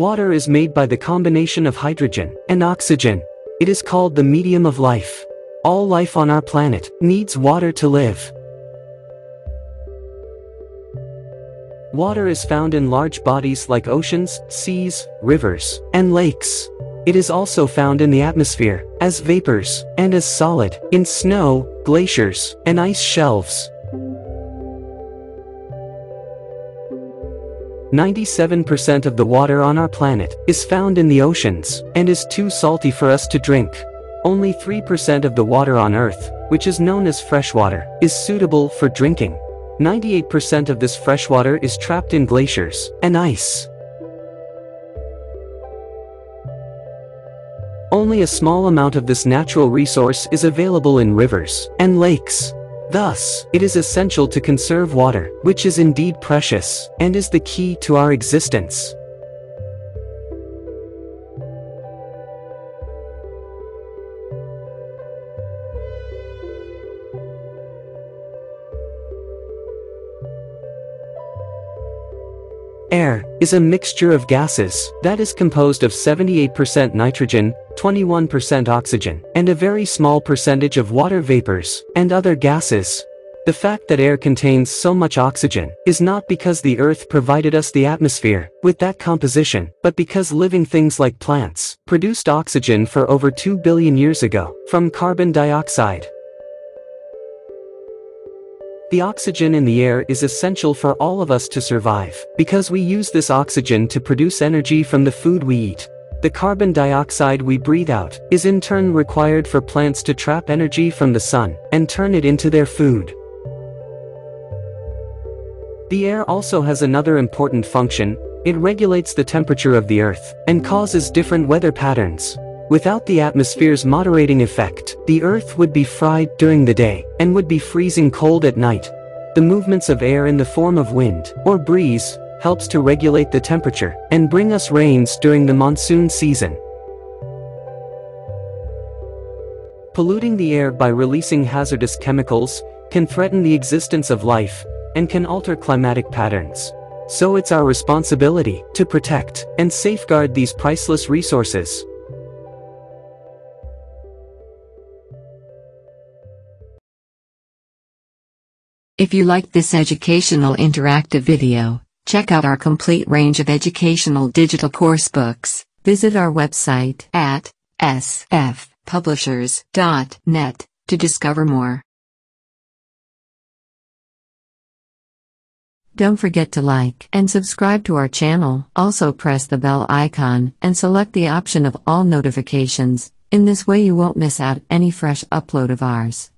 Water is made by the combination of hydrogen and oxygen. It is called the medium of life. All life on our planet needs water to live. Water is found in large bodies like oceans, seas, rivers, and lakes. It is also found in the atmosphere, as vapors, and as solid, in snow, glaciers, and ice shelves. 97% of the water on our planet is found in the oceans, and is too salty for us to drink. Only 3% of the water on Earth, which is known as freshwater, is suitable for drinking. 98% of this freshwater is trapped in glaciers and ice. Only a small amount of this natural resource is available in rivers and lakes. Thus, it is essential to conserve water, which is indeed precious, and is the key to our existence. Air is a mixture of gases that is composed of 78% nitrogen, 21% oxygen, and a very small percentage of water vapors and other gases. The fact that air contains so much oxygen is not because the earth provided us the atmosphere with that composition, but because living things like plants produced oxygen for over 2 billion years ago from carbon dioxide. The oxygen in the air is essential for all of us to survive, because we use this oxygen to produce energy from the food we eat. The carbon dioxide we breathe out is in turn required for plants to trap energy from the sun and turn it into their food. The air also has another important function, it regulates the temperature of the earth and causes different weather patterns. Without the atmosphere's moderating effect, the Earth would be fried during the day, and would be freezing cold at night. The movements of air in the form of wind, or breeze, helps to regulate the temperature, and bring us rains during the monsoon season. Polluting the air by releasing hazardous chemicals, can threaten the existence of life, and can alter climatic patterns. So it's our responsibility, to protect, and safeguard these priceless resources. If you liked this educational interactive video, check out our complete range of educational digital course books. Visit our website at sfpublishers.net to discover more. Don't forget to like and subscribe to our channel. Also press the bell icon and select the option of all notifications. In this way you won't miss out any fresh upload of ours.